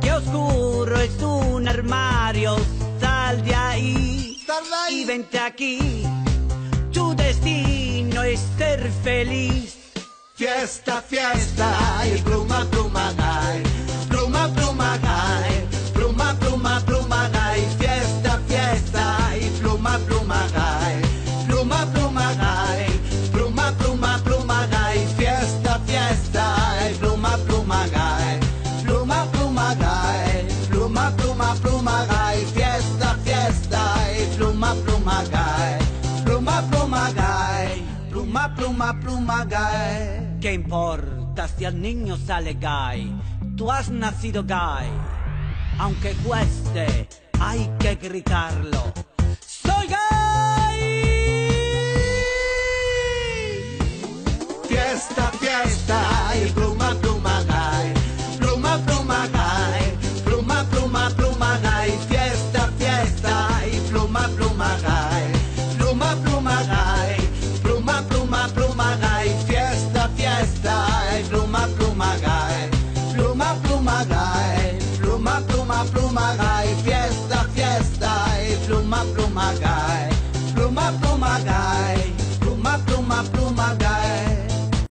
Qué oscuro es un armario, sal de ahí y vente aquí. Tu destino es ser feliz. Fiesta, fiesta, y pluma, pluma, pluma, gay. Fiesta, fiesta, pluma, pluma, gay. Pluma, pluma, gay. Pluma, pluma, pluma, gay. ¿Qué importa si el niño sale gay? Tú has nacido gay. Aunque cueste, hay que gritarlo. pluma, pluma, gay. Pluma, pluma, gay. Pluma, pluma, pluma, gay. Fiesta, fiesta. Pluma, pluma, gay. Pluma, pluma, gay. Pluma, pluma, pluma, gay. Fiesta, fiesta. Pluma, pluma, gay. Pluma, pluma, gay.